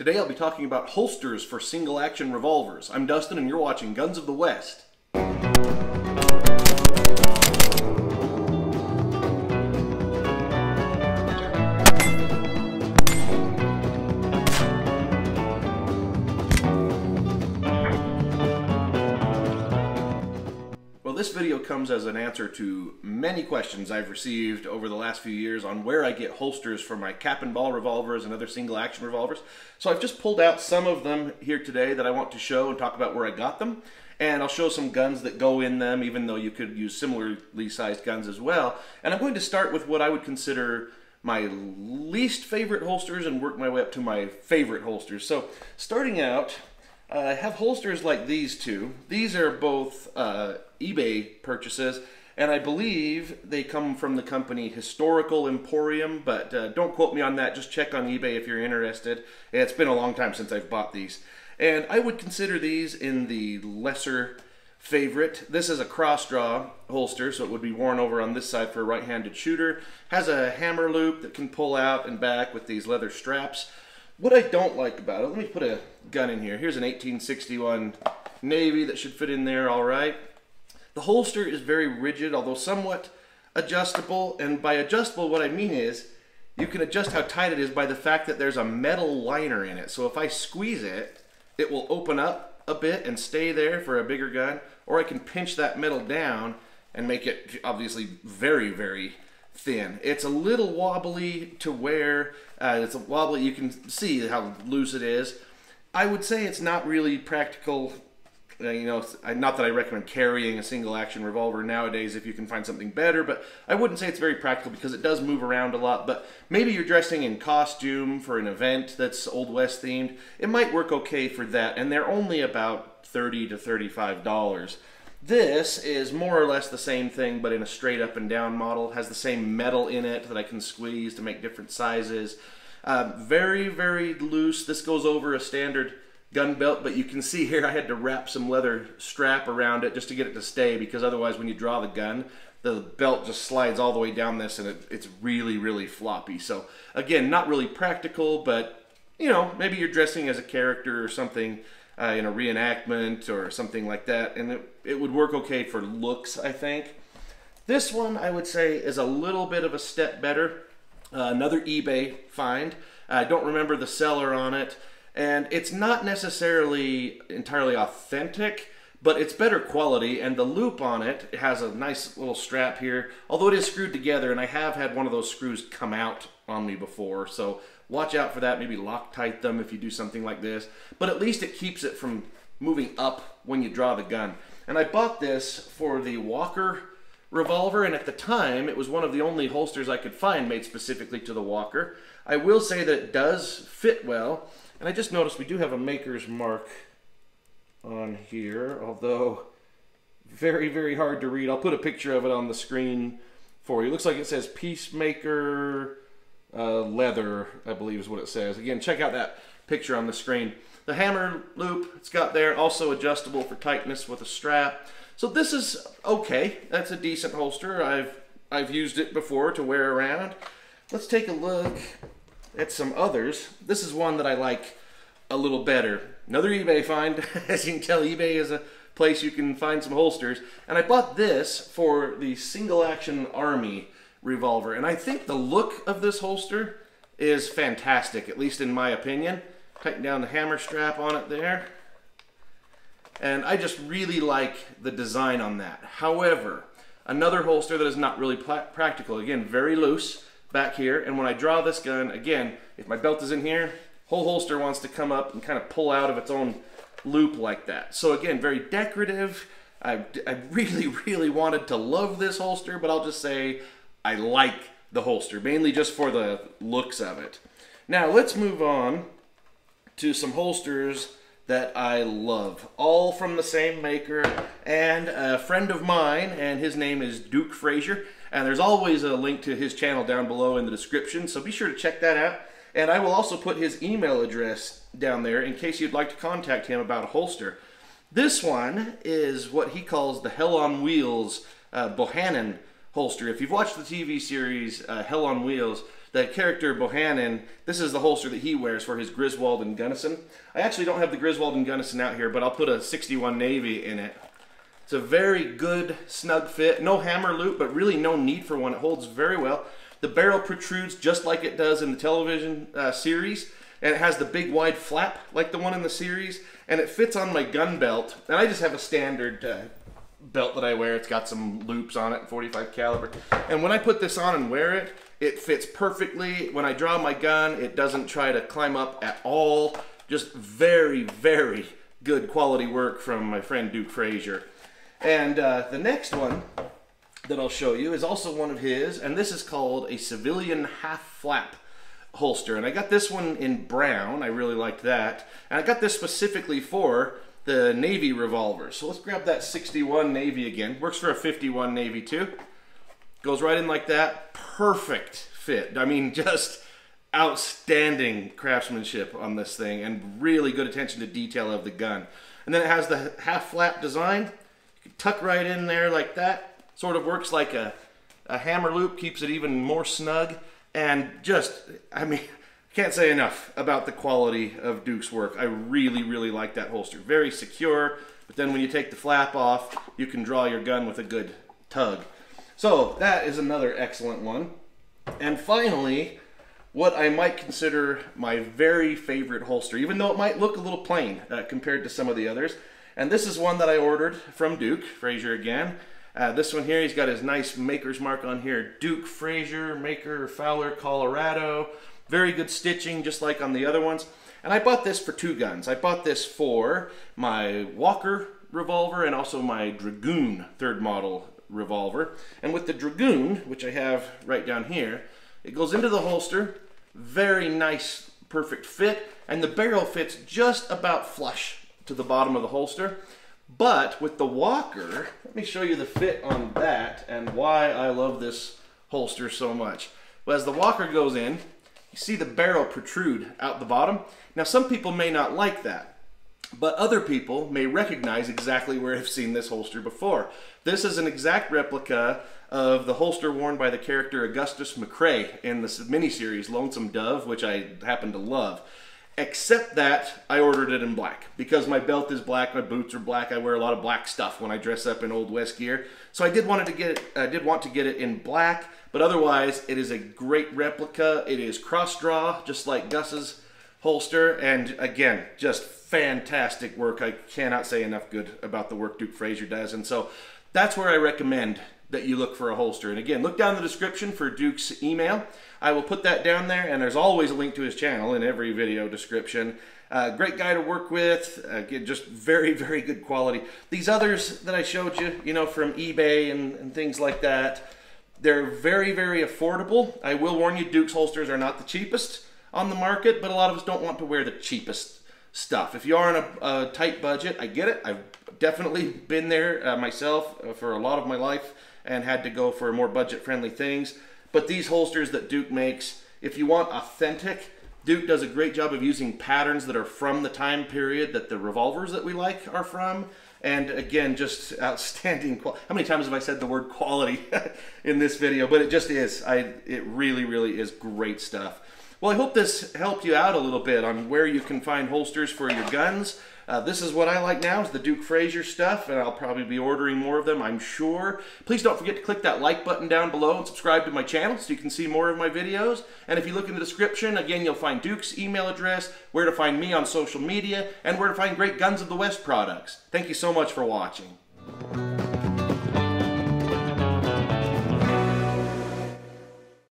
Today I'll be talking about holsters for single action revolvers. I'm Dustin and you're watching Guns of the West. This video comes as an answer to many questions I've received over the last few years on where I get holsters for my cap and ball revolvers and other single action revolvers. So I've just pulled out some of them here today that I want to show and talk about where I got them. And I'll show some guns that go in them, even though you could use similarly sized guns as well. And I'm going to start with what I would consider my least favorite holsters and work my way up to my favorite holsters. So starting out, uh, have holsters like these two. These are both uh, eBay purchases, and I believe they come from the company Historical Emporium, but uh, don't quote me on that. Just check on eBay if you're interested. It's been a long time since I've bought these. And I would consider these in the lesser favorite. This is a cross draw holster, so it would be worn over on this side for a right-handed shooter. Has a hammer loop that can pull out and back with these leather straps. What I don't like about it, let me put a gun in here. Here's an 1861 Navy that should fit in there all right. The holster is very rigid, although somewhat adjustable. And by adjustable, what I mean is you can adjust how tight it is by the fact that there's a metal liner in it. So if I squeeze it, it will open up a bit and stay there for a bigger gun. Or I can pinch that metal down and make it obviously very, very thin. It's a little wobbly to wear. Uh, it's a wobbly, you can see how loose it is. I would say it's not really practical uh, you know, not that I recommend carrying a single action revolver nowadays if you can find something better, but I wouldn't say it's very practical because it does move around a lot. But maybe you're dressing in costume for an event that's Old West themed. It might work okay for that, and they're only about 30 to $35. This is more or less the same thing, but in a straight up and down model. Has the same metal in it that I can squeeze to make different sizes. Uh, very, very loose. This goes over a standard gun belt, but you can see here I had to wrap some leather strap around it just to get it to stay because otherwise when you draw the gun, the belt just slides all the way down this and it, it's really, really floppy. So again, not really practical, but you know, maybe you're dressing as a character or something uh, in a reenactment or something like that, and it, it would work okay for looks, I think. This one, I would say, is a little bit of a step better. Uh, another eBay find. I don't remember the seller on it and it's not necessarily entirely authentic but it's better quality and the loop on it has a nice little strap here although it is screwed together and I have had one of those screws come out on me before so watch out for that maybe Loctite them if you do something like this but at least it keeps it from moving up when you draw the gun and I bought this for the Walker revolver and at the time it was one of the only holsters I could find made specifically to the Walker I will say that it does fit well and I just noticed we do have a maker's mark on here, although very, very hard to read. I'll put a picture of it on the screen for you. It looks like it says Peacemaker I believe is what it says. Again, check out that picture on the screen. The hammer loop it's got there, also adjustable for tightness with a strap. So this is okay. That's a decent holster. I've I've used it before to wear around. Let's take a look at some others. This is one that I like a little better. Another eBay find. As you can tell, eBay is a place you can find some holsters. And I bought this for the single action army revolver. And I think the look of this holster is fantastic, at least in my opinion. Tighten down the hammer strap on it there. And I just really like the design on that. However, another holster that is not really practical, again, very loose, back here. And when I draw this gun, again, if my belt is in here, whole holster wants to come up and kind of pull out of its own loop like that. So again, very decorative. I, I really, really wanted to love this holster, but I'll just say I like the holster, mainly just for the looks of it. Now let's move on to some holsters that I love, all from the same maker, and a friend of mine, and his name is Duke Frazier. And there's always a link to his channel down below in the description, so be sure to check that out. And I will also put his email address down there in case you'd like to contact him about a holster. This one is what he calls the Hell on Wheels uh, Bohannon holster. If you've watched the TV series uh, Hell on Wheels, that character Bohannon, this is the holster that he wears for his Griswold and Gunnison. I actually don't have the Griswold and Gunnison out here, but I'll put a 61 Navy in it. It's a very good snug fit. No hammer loop, but really no need for one. It holds very well. The barrel protrudes just like it does in the television uh, series, and it has the big wide flap like the one in the series, and it fits on my gun belt. And I just have a standard uh, belt that I wear. It's got some loops on it, 45 caliber. And when I put this on and wear it, it fits perfectly. When I draw my gun, it doesn't try to climb up at all. Just very, very good quality work from my friend Duke Frazier. And uh, the next one that I'll show you is also one of his, and this is called a civilian half flap holster. And I got this one in brown. I really liked that. And I got this specifically for the Navy revolvers. So let's grab that 61 Navy again. Works for a 51 Navy too. Goes right in like that. Perfect fit. I mean, just outstanding craftsmanship on this thing and really good attention to detail of the gun. And then it has the half flap design. You can tuck right in there like that. Sort of works like a, a hammer loop, keeps it even more snug. And just, I mean, can't say enough about the quality of Duke's work. I really, really like that holster. Very secure, but then when you take the flap off, you can draw your gun with a good tug. So that is another excellent one. And finally, what I might consider my very favorite holster, even though it might look a little plain uh, compared to some of the others. And this is one that I ordered from Duke, Frazier again. Uh, this one here, he's got his nice maker's mark on here. Duke Frazier, Maker, Fowler, Colorado. Very good stitching, just like on the other ones. And I bought this for two guns. I bought this for my Walker revolver and also my Dragoon third model revolver. And with the Dragoon, which I have right down here, it goes into the holster, very nice, perfect fit, and the barrel fits just about flush to the bottom of the holster. But with the Walker, let me show you the fit on that and why I love this holster so much. Well, as the Walker goes in, you see the barrel protrude out the bottom. Now some people may not like that, but other people may recognize exactly where I've seen this holster before. This is an exact replica of the holster worn by the character Augustus McCrae in the miniseries Lonesome Dove, which I happen to love. Except that I ordered it in black because my belt is black, my boots are black. I wear a lot of black stuff when I dress up in old west gear. So I did wanted to get I did want to get it in black, but otherwise it is a great replica. It is cross draw, just like Gus's holster, and again, just fantastic work. I cannot say enough good about the work Duke Frazier does, and so that's where I recommend that you look for a holster. And again, look down the description for Duke's email. I will put that down there, and there's always a link to his channel in every video description. Uh, great guy to work with, uh, just very, very good quality. These others that I showed you, you know, from eBay and, and things like that, they're very, very affordable. I will warn you, Duke's holsters are not the cheapest on the market, but a lot of us don't want to wear the cheapest stuff. If you are on a, a tight budget, I get it. I've definitely been there uh, myself uh, for a lot of my life and had to go for more budget-friendly things. But these holsters that Duke makes, if you want authentic, Duke does a great job of using patterns that are from the time period that the revolvers that we like are from. And again, just outstanding quality. How many times have I said the word quality in this video? But it just is. I, it really, really is great stuff. Well, I hope this helped you out a little bit on where you can find holsters for your guns. Uh, this is what I like now is the Duke Frazier stuff, and I'll probably be ordering more of them, I'm sure. Please don't forget to click that like button down below and subscribe to my channel so you can see more of my videos. And if you look in the description, again, you'll find Duke's email address, where to find me on social media, and where to find great Guns of the West products. Thank you so much for watching.